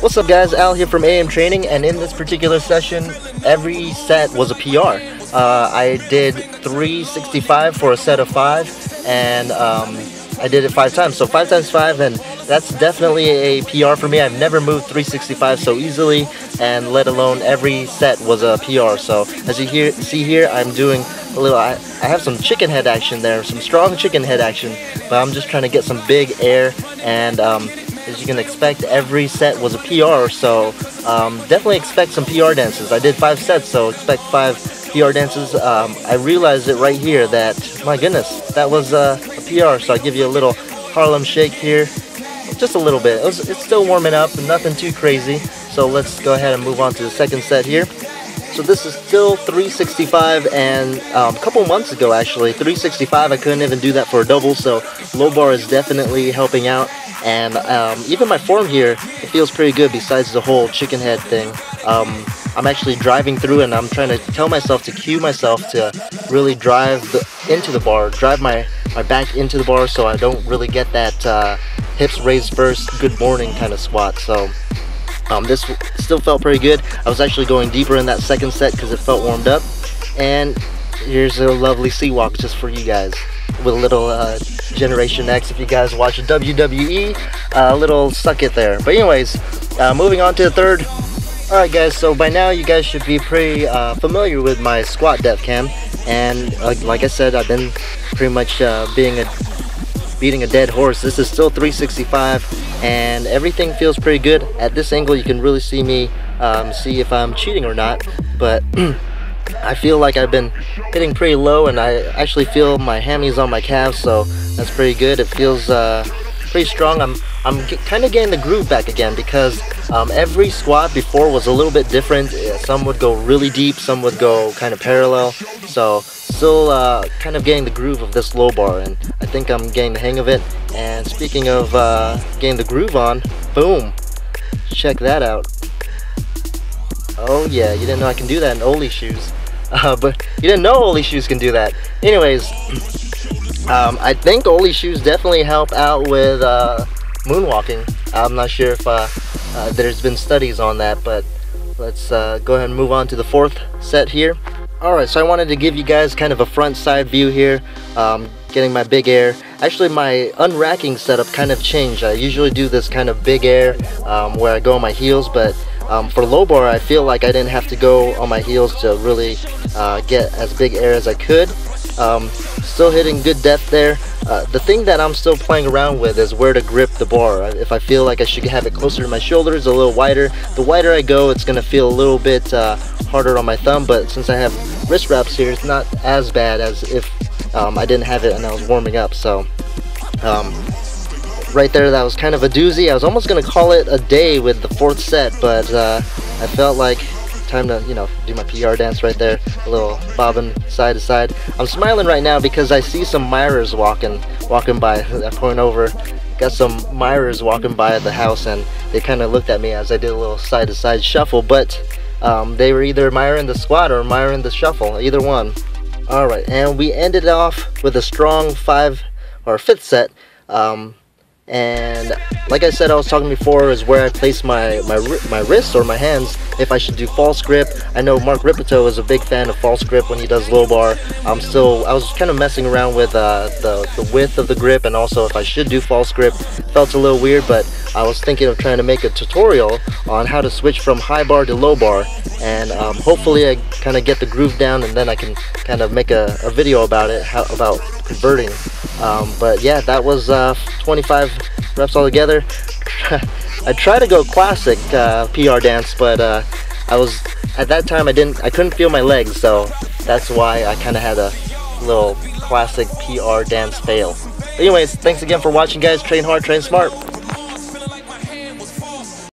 What's up guys, Al here from AM Training and in this particular session, every set was a PR. Uh, I did 365 for a set of 5 and um, I did it 5 times. So 5 times 5 and that's definitely a PR for me. I've never moved 365 so easily and let alone every set was a PR. So as you hear, see here, I'm doing a little, I, I have some chicken head action there, some strong chicken head action, but I'm just trying to get some big air and um, as you can expect, every set was a PR, so um, definitely expect some PR dances. I did five sets, so expect five PR dances. Um, I realized it right here that, my goodness, that was uh, a PR, so I give you a little Harlem shake here. Just a little bit. It was, it's still warming up, nothing too crazy. So let's go ahead and move on to the second set here. So this is still 365 and um, a couple months ago actually, 365 I couldn't even do that for a double so low bar is definitely helping out and um, even my form here, it feels pretty good besides the whole chicken head thing. Um, I'm actually driving through and I'm trying to tell myself to cue myself to really drive the, into the bar, drive my, my back into the bar so I don't really get that uh, hips raised first, good morning kind of squat. So um, this still felt pretty good. I was actually going deeper in that second set because it felt warmed up. And here's a lovely sea walk just for you guys with a little uh, Generation X if you guys watch WWE. A uh, little suck it there. But anyways, uh, moving on to the third. Alright guys, so by now you guys should be pretty uh, familiar with my squat depth cam. And like I said, I've been pretty much uh, being a beating a dead horse. This is still 365 and everything feels pretty good. At this angle you can really see me um, see if I'm cheating or not. But I feel like I've been hitting pretty low and I actually feel my hammies on my calves so that's pretty good. It feels uh, pretty strong. I'm I'm kind of getting the groove back again because um, every squat before was a little bit different. Some would go really deep, some would go kind of parallel. So still uh, kind of getting the groove of this low bar and I think I'm getting the hang of it. And speaking of uh, getting the groove on, boom, check that out. Oh yeah, you didn't know I can do that in Oli shoes. Uh, but you didn't know Oli shoes can do that. Anyways, um, I think Oli shoes definitely help out with uh, moonwalking. I'm not sure if uh, uh there's been studies on that, but let's go ahead and move on to the fourth set here. Alright, so I wanted to give you guys kind of a front side view here, um, getting my big air. Actually, my unracking setup kind of changed. I usually do this kind of big air um, where I go on my heels, but um, for low bar, I feel like I didn't have to go on my heels to really uh, get as big air as I could. Um, still hitting good depth there. Uh, the thing that I'm still playing around with is where to grip the bar. If I feel like I should have it closer to my shoulders, a little wider, the wider I go, it's going to feel a little bit uh, harder on my thumb. But since I have wrist wraps here, it's not as bad as if um, I didn't have it and I was warming up. So um, right there that was kind of a doozy I was almost gonna call it a day with the fourth set but uh, I felt like time to you know do my PR dance right there a little bobbing side to side. I'm smiling right now because I see some Myers walking walking by. I point over got some Myers walking by at the house and they kind of looked at me as I did a little side to side shuffle but um, they were either in the squat or in the shuffle either one. Alright and we ended off with a strong five or fifth set. Um, and like I said I was talking before is where I place my my my wrists or my hands. If I should do false grip I know Mark Rippetoe is a big fan of false grip when he does low bar. I'm still I was kind of messing around with uh, the, the width of the grip and also if I should do false grip felt a little weird but I was thinking of trying to make a tutorial on how to switch from high bar to low bar. And um, hopefully I kind of get the groove down and then I can kind of make a, a video about it how about converting um, but yeah that was uh, 25 reps all together I tried to go classic uh, PR dance but uh, I was at that time I didn't I couldn't feel my legs so that's why I kind of had a little classic PR dance fail anyways, thanks again for watching guys. Train hard, train smart.